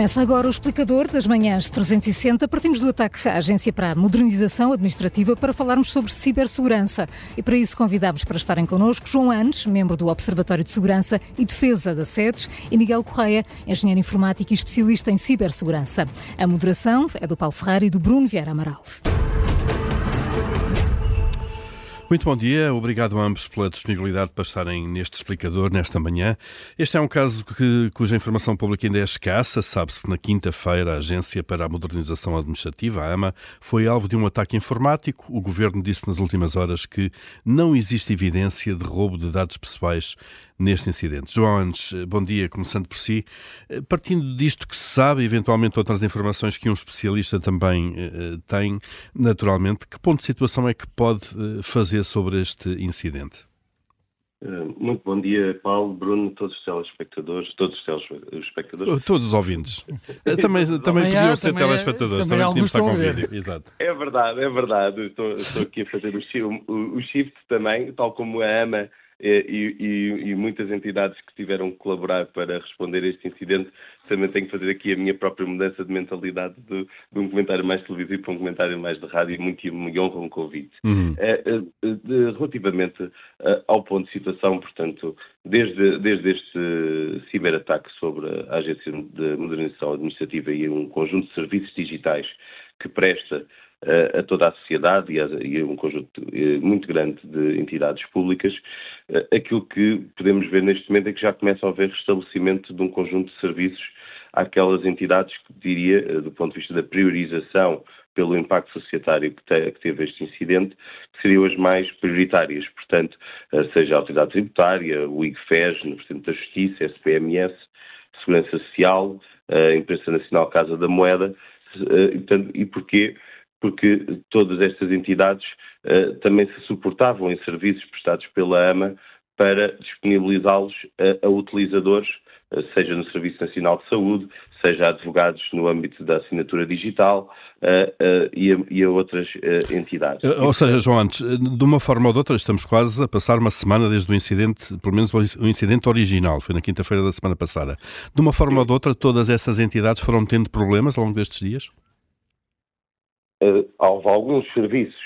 Começa agora o explicador das manhãs 360. Partimos do ataque à Agência para a Modernização Administrativa para falarmos sobre cibersegurança. E para isso convidamos para estarem connosco João Anes, membro do Observatório de Segurança e Defesa da SEDES, e Miguel Correia, engenheiro informático e especialista em cibersegurança. A moderação é do Paulo Ferrari e do Bruno Vieira Amaral. Muito bom dia, obrigado a ambos pela disponibilidade para estarem neste explicador nesta manhã. Este é um caso que, cuja informação pública ainda é escassa. Sabe-se que na quinta-feira a Agência para a Modernização Administrativa, a AMA, foi alvo de um ataque informático. O governo disse nas últimas horas que não existe evidência de roubo de dados pessoais neste incidente. João Antes, bom dia, começando por si. Partindo disto que se sabe, eventualmente outras informações que um especialista também uh, tem, naturalmente, que ponto de situação é que pode uh, fazer sobre este incidente? Muito bom dia, Paulo, Bruno, todos os telespectadores, todos os telespectadores. Todos os ouvintes. também também, também podiam ser também, telespectadores, também, também podíamos estar com vídeo. Exato. É verdade, é verdade. Estou, estou aqui a fazer o, o, o shift também, tal como a AMA e, e, e, muitas entidades que tiveram que colaborar para responder a este incidente, também tenho que fazer aqui a minha própria mudança de mentalidade de, de um comentário mais televisivo para um comentário mais de rádio e muito me honram um convite. Uhum. Uh, de, relativamente ao ponto de situação, portanto, desde, desde este ciberataque sobre a Agência de Modernização Administrativa e um conjunto de serviços digitais que presta a toda a sociedade e a, e a um conjunto eh, muito grande de entidades públicas, eh, aquilo que podemos ver neste momento é que já começa a haver restabelecimento de um conjunto de serviços àquelas entidades que, diria, eh, do ponto de vista da priorização pelo impacto societário que, te, que teve este incidente, que seriam as mais prioritárias. Portanto, seja a Autoridade Tributária, o IGFES, no Presidente da Justiça, SPMS, Segurança Social, a Imprensa Nacional Casa da Moeda, e, e porquê? Porque todas estas entidades uh, também se suportavam em serviços prestados pela AMA para disponibilizá-los a, a, utilizadores, uh, seja no Serviço Nacional de Saúde, seja a advogados no âmbito da assinatura digital uh, e, a, e, a, outras entidades. Ou seja, João, antes, de uma forma ou de outra, estamos quase a passar uma semana desde o incidente, pelo menos o incidente original, foi na quinta-feira da semana passada. De uma forma ou de outra, todas essas entidades foram tendo problemas ao longo destes dias? Uh, houve alguns serviços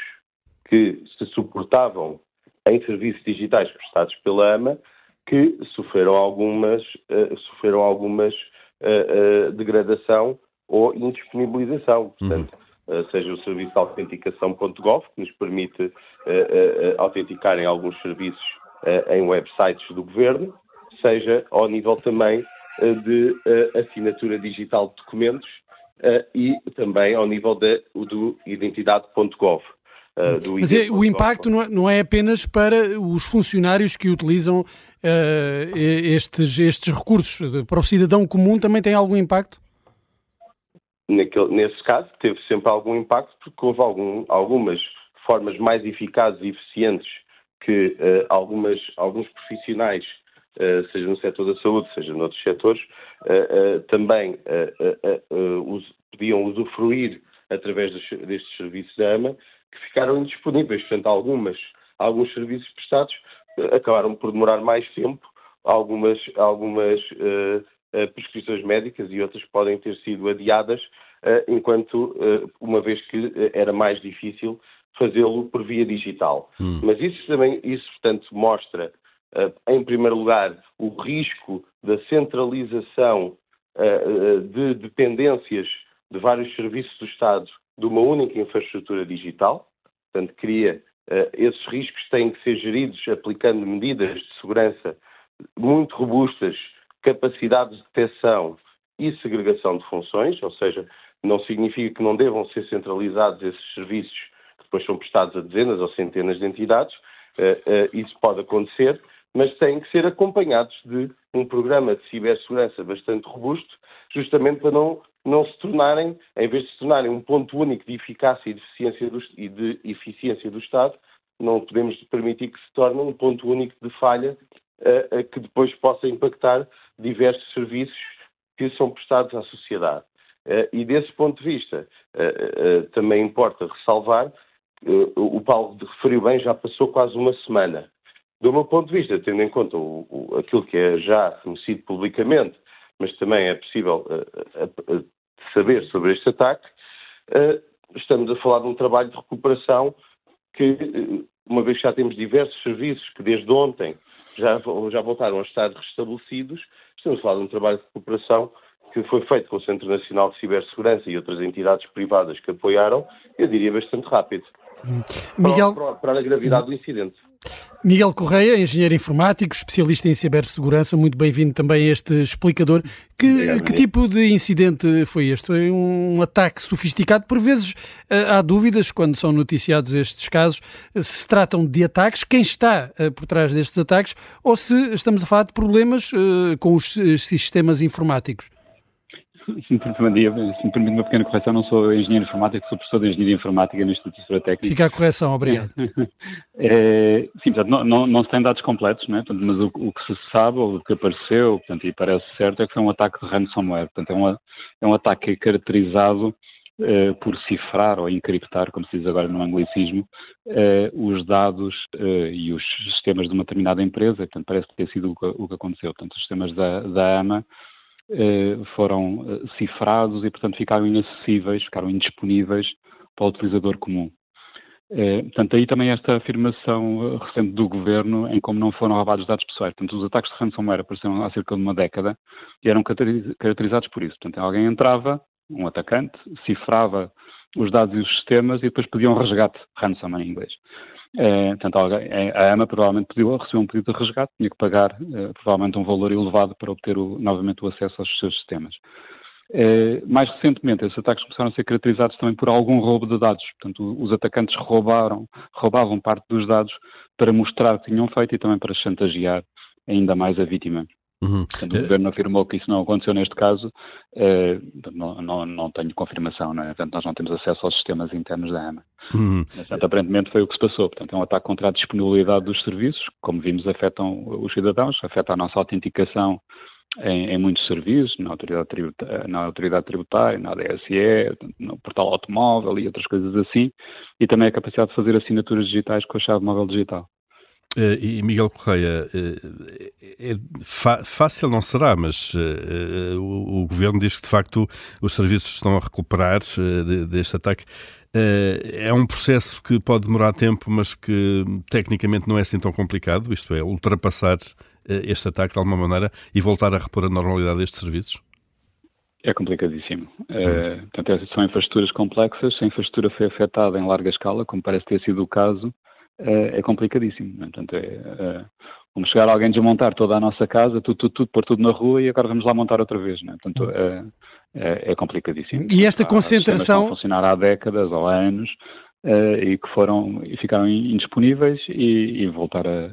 que se suportavam em serviços digitais prestados pela AMA que sofreram algumas, uh, sofreram algumas uh, uh, degradação ou indisponibilização. Portanto, uhum. seja o serviço de autenticação.gov, que nos permite autenticar em alguns serviços em websites do governo, seja ao nível também de assinatura digital de documentos, e também ao nível de, do identidade.gov. Uh, Mas é, o impacto não é, não é, apenas para os funcionários que utilizam uh, estes, estes recursos. Para o cidadão comum também tem algum impacto? Naquele, nesse caso, teve sempre algum impacto, porque houve algum, algumas formas mais eficazes e eficientes que uh, algumas, alguns profissionais seja no setor da saúde, seja noutros setores, uh, uh, também podiam usufruir através destes serviços da AMA, que ficaram indisponíveis. Portanto, algumas, alguns serviços prestados acabaram por demorar mais tempo, algumas, algumas prescrições médicas e outras podem ter sido adiadas, enquanto, uma vez que era mais difícil fazê-lo por via digital. Hum. Mas isso também, isso, portanto, mostra eh, em primeiro lugar, o risco da centralização eh, eh, de dependências de vários serviços do Estado de uma única infraestrutura digital. Portanto, cria esses riscos têm que ser geridos aplicando medidas de segurança muito robustas, capacidade de detecção e segregação de funções, ou seja, não significa que não devam ser centralizados esses serviços que depois são prestados a dezenas ou centenas de entidades. Isso pode acontecer, mas têm que ser acompanhados de um programa de cibersegurança bastante robusto, justamente para não, não se tornarem, em vez de se tornarem um ponto único de eficácia e de eficiência do, e de eficiência do Estado, não podemos permitir que se torne um ponto único de falha uh, uh, que depois possa impactar diversos serviços que são prestados à sociedade. Uh, e desse ponto de vista, também importa ressalvar, o Paulo referiu bem, já passou quase uma semana do meu ponto de vista, tendo em conta o, o, aquilo que é já conhecido publicamente mas também é possível saber sobre este ataque, estamos a falar de um trabalho de recuperação que, uma vez que já temos diversos serviços que desde ontem já, já voltaram a estar restabelecidos, estamos a falar de um trabalho de recuperação que foi feito com o Centro Nacional de Cibersegurança e outras entidades privadas que apoiaram, eu diria bastante rápido. Hum. Miguel... Para, para, a gravidade do incidente. Miguel Correia, engenheiro informático, especialista em cibersegurança, muito bem-vindo também a este explicador. Que, Obrigado, que tipo de incidente foi este? Foi um ataque sofisticado? Por vezes eh, há dúvidas quando são noticiados estes casos, se se tratam de ataques, quem está eh, por trás destes ataques, ou se estamos a falar de problemas eh, com os sistemas informáticos. Se me, permite, uma pequena correção, não sou engenheiro informático, sou professor de engenharia informática no Instituto de Superior Técnico. Fica a correção, obrigado. é, sim, portanto, não, não, não, se tem dados completos, né? portanto, mas o, o, que se sabe, ou o que apareceu, portanto, e parece certo, é que foi um ataque de ransomware. Portanto, é, uma, é um ataque caracterizado Uh, por cifrar ou encriptar, como se diz agora no anglicismo, uh, os dados uh, e os sistemas de uma determinada empresa. Portanto, parece ter sido o que, o que aconteceu. Portanto, os sistemas da, da AMA foram eh, cifrados e, portanto, ficaram inacessíveis, ficaram indisponíveis para o utilizador comum. Eh, portanto, aí também esta afirmação recente do governo em como não foram roubados dados pessoais. Portanto, os ataques de ransomware apareceram há cerca de uma década e eram caracterizados por isso. Portanto, alguém entrava, um atacante, cifrava os dados e os sistemas e depois pediam resgate, ransom em inglês. É, portanto, a AMA provavelmente pediu, recebeu um pedido de resgate, tinha que pagar é, provavelmente um valor elevado para obter o, novamente o acesso aos seus sistemas. É, mais recentemente, esses ataques começaram a ser caracterizados também por algum roubo de dados. Portanto, os atacantes roubaram, roubavam parte dos dados para mostrar que tinham feito e também para chantagear ainda mais a vítima. Uhum. Portanto, o governo afirmou que isso não aconteceu neste caso, eh, não, não, não, tenho confirmação, não é? portanto, nós não temos acesso aos sistemas internos da AMA. Uhum. Mas, portanto, aparentemente foi o que se passou. Portanto, é um ataque contra a disponibilidade dos serviços, como vimos, afetam os cidadãos, afeta a nossa autenticação em, em, muitos serviços, na autoridade, tributária, na autoridade tributária, na DSE, no portal automóvel e outras coisas assim, e também a capacidade de fazer assinaturas digitais com a chave móvel digital. Uh, e Miguel Correia, uh, é fácil não será, mas uh, o, o, governo diz que de facto os serviços estão a recuperar de, deste ataque. é um processo que pode demorar tempo, mas que tecnicamente não é assim tão complicado, isto é, ultrapassar este ataque de alguma maneira e voltar a repor a normalidade destes serviços? É complicadíssimo. Hum. portanto, são infraestruturas complexas. Se a infraestrutura foi afetada em larga escala, como parece ter sido o caso, é, é complicadíssimo. Né? Portanto, é, é, vamos chegar alguém desmontar toda a nossa casa, tudo, tudo, tudo, pôr tudo na rua e agora vamos lá montar outra vez. Né? Portanto, é, é, é complicadíssimo. E esta concentração. Há funcionar há décadas ou há anos uh, e que foram e ficaram indisponíveis e, e voltar a,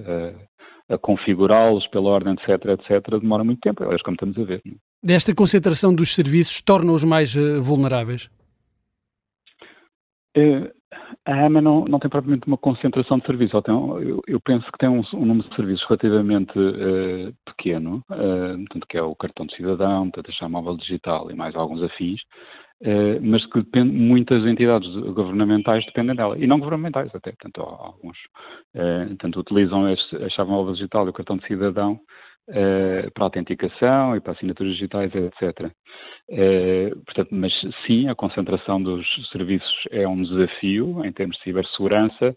a, a configurá-los pela ordem, etc., etc., demora muito tempo, aliás, como estamos a ver. Né? Desta concentração dos serviços torna-os mais uh, vulneráveis? A AMA não, não tem propriamente uma concentração de serviços. Eu, eu, penso que tem um, um número de serviços relativamente uh, pequeno, uh, portanto, que é o cartão de cidadão, portanto, a móvel digital e mais alguns afins, uh, mas que depende, muitas entidades governamentais dependem dela, e não governamentais até, portanto, alguns uh, portanto, utilizam este, a móvel digital e o cartão de cidadão uh, para autenticação e para assinaturas digitais, etc. Uh, portanto, mas sim, a concentração dos serviços é um desafio em termos de cibersegurança.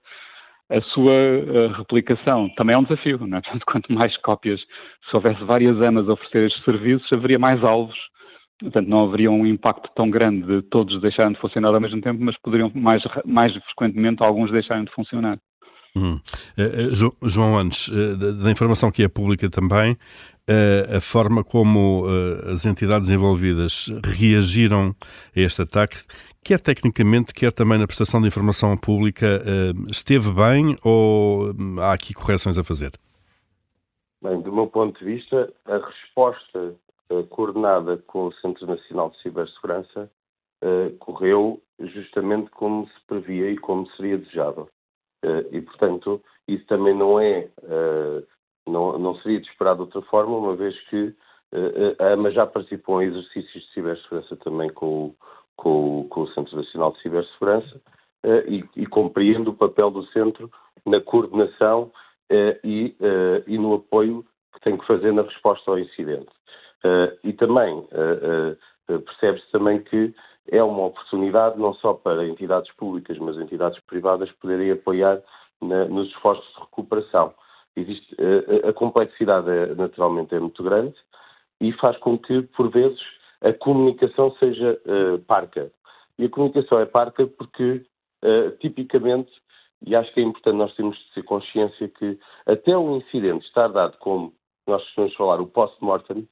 A sua uh, replicação também é um desafio, não é? Portanto, quanto mais cópias, se houvesse várias AMAs a oferecer estes serviços, haveria mais alvos Portanto, não haveria um impacto tão grande de todos deixarem de funcionar ao mesmo tempo, mas poderiam mais, mais frequentemente alguns deixarem de funcionar. Hum. Uh, João, antes uh, da, informação que é pública também, a forma como as entidades envolvidas reagiram a este ataque, quer tecnicamente, quer também na prestação de informação pública, esteve bem ou hum, há aqui correções a fazer? Bem, do meu ponto de vista, a resposta coordenada com o Centro Nacional de Cibersegurança correu justamente como se previa e como seria desejável. Eh, e, portanto, isso também não é, eh, não, não seria de esperar de outra forma, uma vez que eh, a AMA já participou em exercícios de cibersegurança também com com com o Centro Nacional de Cibersegurança e, e compreende o papel do Centro na coordenação e, e no apoio que tem que fazer na resposta ao incidente. e também percebe-se também que é uma oportunidade não só para entidades públicas, mas entidades privadas poderem apoiar na, nos esforços de recuperação. Existe, a, a complexidade é, naturalmente é muito grande e faz com que, por vezes, a comunicação seja uh, parca. E a comunicação é parca porque, uh, tipicamente, e acho que é importante nós termos de ter consciência que até o incidente estar dado como nós costumamos falar, o post-mortem,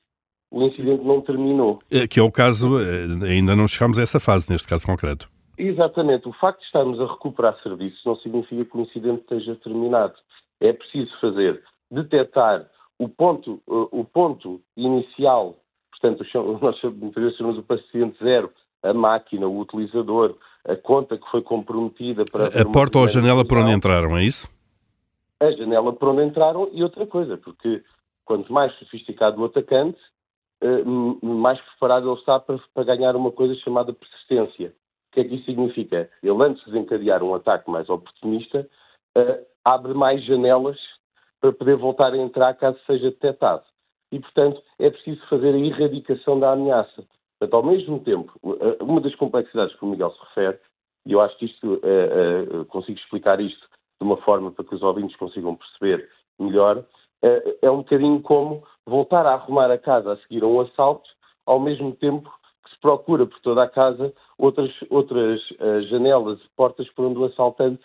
o incidente não terminou. É, que é o caso, eh, ainda não chegamos a essa fase, neste caso concreto. Exatamente. O facto de estarmos a recuperar serviços não significa que o incidente esteja terminado. É preciso fazer, detectar o ponto, eh, o ponto inicial, portanto, nós muitas vezes chamamos o paciente zero, a máquina, o utilizador, a conta que foi comprometida para. A porta ou a janela por onde entraram, é isso? A janela por onde entraram e outra coisa, porque quanto mais sofisticado o atacante, mais preparado ele está para, para, ganhar uma coisa chamada persistência. O que é que isso significa? Ele, antes de desencadear um ataque mais oportunista, uh, abre mais janelas para poder voltar a entrar caso seja detectado. E, portanto, é preciso fazer a erradicação da ameaça. Portanto, ao mesmo tempo, uma das complexidades que o Miguel se refere, e eu acho que isto, uh, uh, consigo explicar isto de uma forma para que os ouvintes consigam perceber melhor, é um bocadinho como voltar a arrumar a casa a seguir a um assalto, ao mesmo tempo que se procura por toda a casa outras, outras uh, janelas e portas por onde o assaltante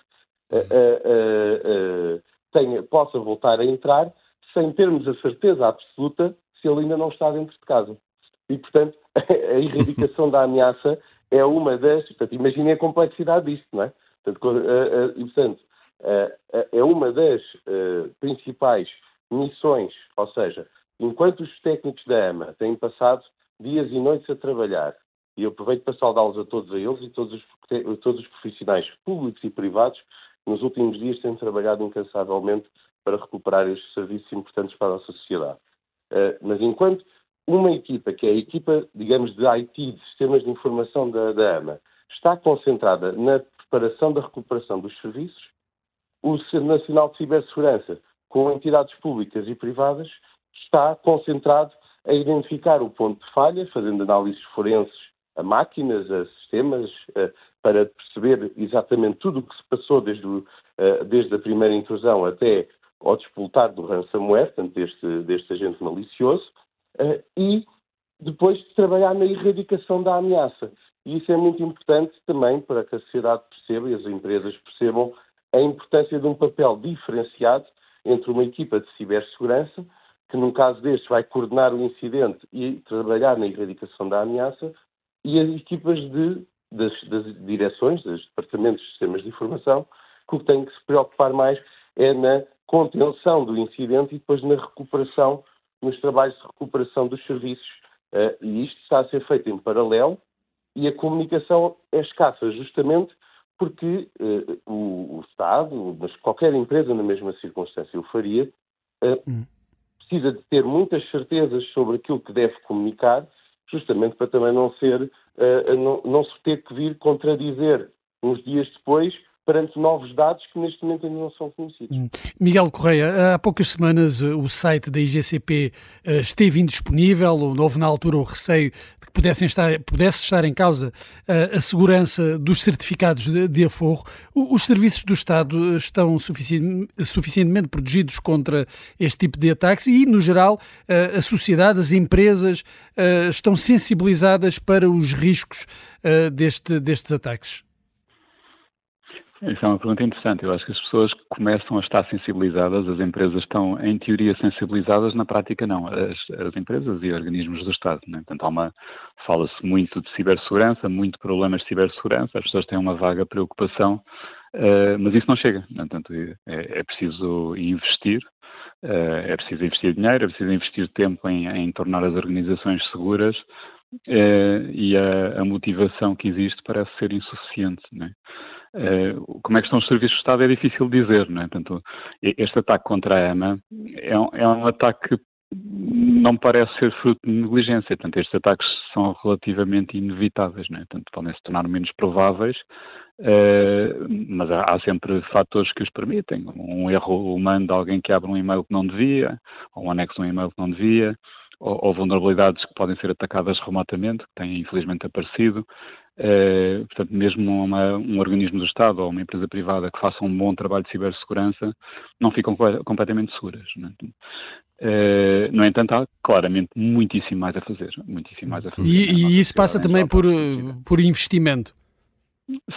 uh, uh, tenha, possa voltar a entrar, sem termos a certeza absoluta se ele ainda não está dentro de casa. E, portanto, a erradicação da ameaça é uma das. Portanto, imaginem a complexidade disto, não é? Portanto, e, portanto, é uma das principais missões, ou seja, enquanto os técnicos da AMA têm passado dias e noites a trabalhar, e eu aproveito para saudá-los a todos a eles e todos os, todos os profissionais públicos e privados nos últimos dias têm trabalhado incansavelmente para recuperar estes serviços importantes para a nossa sociedade. Uh, mas enquanto uma equipa, que é a equipa, digamos, de IT, de sistemas de informação da, da AMA, está concentrada na preparação da recuperação dos serviços, o Centro Nacional de Cibersegurança com entidades públicas e privadas, está concentrado a identificar o ponto de falha, fazendo análises forenses a máquinas, a sistemas, para perceber exatamente tudo o que se passou desde, o, desde a primeira intrusão até ao despoltar do ransomware, portanto, deste, deste agente malicioso, e depois de trabalhar na erradicação da ameaça. E isso é muito importante também para que a sociedade perceba e as empresas percebam a importância de um papel diferenciado entre uma equipa de cibersegurança, que num caso destes vai coordenar o incidente e trabalhar na erradicação da ameaça, e as equipas de, das, das direções, dos departamentos de sistemas de informação, que o que têm que se preocupar mais é na contenção do incidente e depois na recuperação, nos trabalhos de recuperação dos serviços. Uh, e isto está a ser feito em paralelo e a comunicação é escassa justamente porque uh, o, o, Estado, mas qualquer empresa na mesma circunstância o faria, uh, hum. Precisa de ter muitas certezas sobre aquilo que deve comunicar, justamente para também não ser, uh, não, não se ter que vir contradizer uns dias depois perante novos dados que neste momento ainda não são conhecidos. Hum. Miguel Correia, há poucas semanas eh, o site da IGCP eh, esteve indisponível, houve na altura o receio de que pudessem estar, pudesse estar em causa eh, a segurança dos certificados de, aforro. Os serviços do Estado estão suficientemente protegidos contra este tipo de ataques e, no geral, a sociedade, as empresas estão sensibilizadas para os riscos deste, destes ataques? Isso é uma pergunta interessante. Eu acho que as pessoas começam a estar sensibilizadas, as empresas estão, em teoria, sensibilizadas, na prática, não. As, as empresas e organismos do Estado. Né? Portanto, há uma. Fala-se muito de cibersegurança, muito problemas de cibersegurança, as pessoas têm uma vaga preocupação, uh, mas isso não chega. Né? Portanto, é, é preciso investir, uh, é preciso investir dinheiro, é preciso investir tempo em, em tornar as organizações seguras. Uh, e a, a, motivação que existe parece ser insuficiente. Né? Uh, como é que estão os serviços de Estado é difícil dizer, não é? Portanto, este ataque contra a EMA é um, é um ataque que não parece ser fruto de negligência. Portanto, estes ataques são relativamente inevitáveis, não é? Portanto, podem se tornar menos prováveis, uh, mas há, há, sempre fatores que os permitem. Um erro humano de alguém que abre um e-mail que não devia, ou um anexo de um e-mail que não devia, ou, ou, vulnerabilidades que podem ser atacadas remotamente, que têm infelizmente aparecido. Uh, portanto, mesmo uma, um organismo do Estado ou uma empresa privada que faça um bom trabalho de cibersegurança não ficam completamente seguras. Né? Uh, no entanto, há claramente muitíssimo mais a fazer. Muitíssimo mais a fazer e, e isso passa também por, por investimento?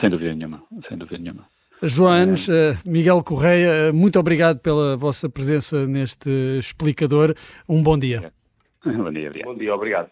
Sem dúvida nenhuma, sem dúvida nenhuma. Joanes, uh, Miguel Correia, muito obrigado pela vossa presença neste explicador. Um bom dia. Bom dia, obrigado. Bom dia, obrigado.